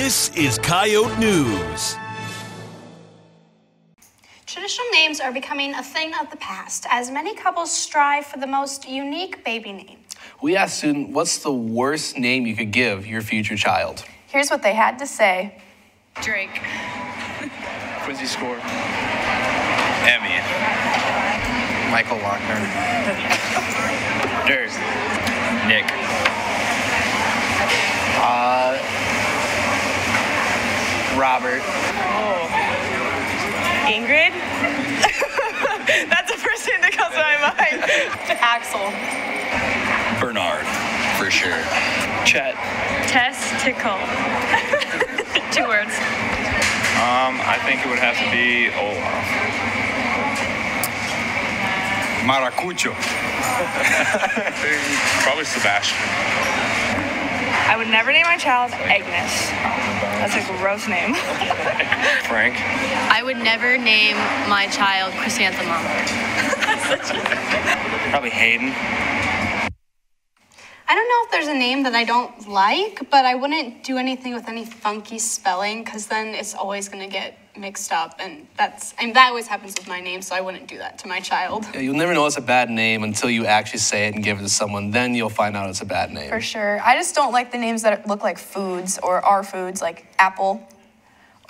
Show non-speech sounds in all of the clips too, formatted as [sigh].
This is Coyote News. Traditional names are becoming a thing of the past as many couples strive for the most unique baby name. We asked student, what's the worst name you could give your future child? Here's what they had to say. Drake. [laughs] Quincy Score. Emmy. Michael Lochner. Dirt. [laughs] Nick. Robert. Ingrid. [laughs] That's the first thing that comes to my mind. [laughs] Axel. Bernard, for sure. Chet. Testicle. [laughs] Two words. Um, I think it would have to be Olaf. Maracucho. Probably Sebastian. I would never name my child Agnes. That's a gross name. [laughs] Frank. I would never name my child Chrysanthemum. Probably Hayden. I don't know if there's a name that I don't like, but I wouldn't do anything with any funky spelling because then it's always going to get mixed up. And that's, I mean, that always happens with my name, so I wouldn't do that to my child. Yeah, You'll never know it's a bad name until you actually say it and give it to someone. Then you'll find out it's a bad name. For sure. I just don't like the names that look like foods or are foods, like apple.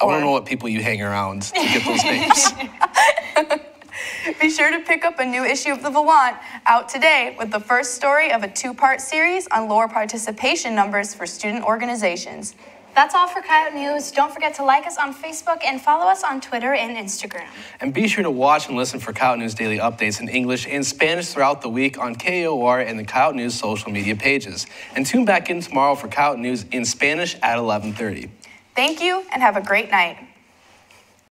I want or- to know what people you hang around to get those [laughs] names. Be sure to pick up a new issue of The Volante out today with the first story of a two part series on lower participation numbers for student organizations. That's all for Coyote News. Don't forget to like us on Facebook and follow us on Twitter and Instagram. and be sure to watch and listen for Coyote News daily updates in English and Spanish throughout the week on KOR and the Coyote News social media pages. And tune back in tomorrow for Coyote News in Spanish at 11:30. Thank you and have a great night.